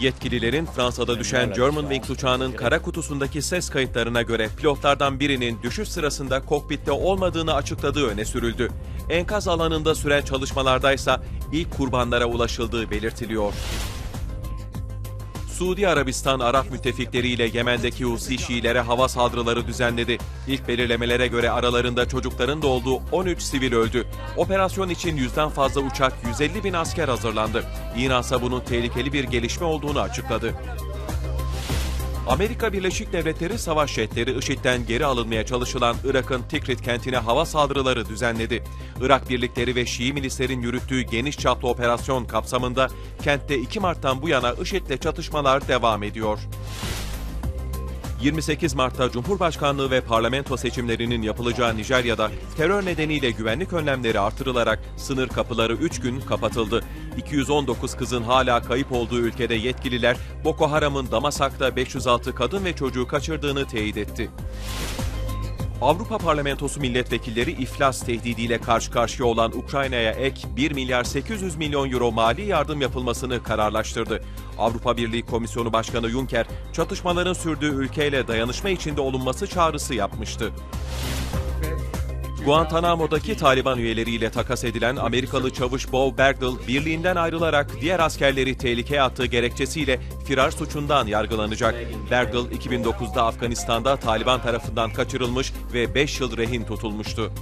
Yetkililerin Fransa'da düşen Germanwings uçağının kara kutusundaki ses kayıtlarına göre pilotlardan birinin düşüş sırasında kokpitte olmadığını açıkladığı öne sürüldü. Enkaz alanında süren çalışmalardaysa ilk kurbanlara ulaşıldığı belirtiliyor. Suudi Arabistan Arap müttefikleriyle Yemen'deki Husi Şiilere hava saldırıları düzenledi. İlk belirlemelere göre aralarında çocukların da olduğu 13 sivil öldü. Operasyon için yüzden fazla uçak, 150 bin asker hazırlandı. İran ise bunun tehlikeli bir gelişme olduğunu açıkladı. Amerika Birleşik Devletleri savaş jetleri IŞİD'den geri alınmaya çalışılan Irak'ın Tikrit kentine hava saldırıları düzenledi. Irak birlikleri ve Şii milislerin yürüttüğü geniş çaplı operasyon kapsamında kentte 2 Mart'tan bu yana IŞİD'le çatışmalar devam ediyor. 28 Mart'ta Cumhurbaşkanlığı ve parlamento seçimlerinin yapılacağı Nijerya'da terör nedeniyle güvenlik önlemleri artırılarak sınır kapıları 3 gün kapatıldı. 219 kızın hala kayıp olduğu ülkede yetkililer Boko Haram'ın Damasak'ta 506 kadın ve çocuğu kaçırdığını teyit etti. Avrupa Parlamentosu milletvekilleri iflas tehdidiyle karşı karşıya olan Ukrayna'ya ek 1 milyar 800 milyon euro mali yardım yapılmasını kararlaştırdı. Avrupa Birliği Komisyonu Başkanı Juncker, çatışmaların sürdüğü ülkeyle dayanışma içinde olunması çağrısı yapmıştı. Guantanamo'daki Taliban üyeleriyle takas edilen Amerikalı çavuş Bob Bergdahl, birliğinden ayrılarak diğer askerleri tehlikeye attığı gerekçesiyle firar suçundan yargılanacak. Bergdahl 2009'da Afganistan'da Taliban tarafından kaçırılmış ve 5 yıl rehin tutulmuştu.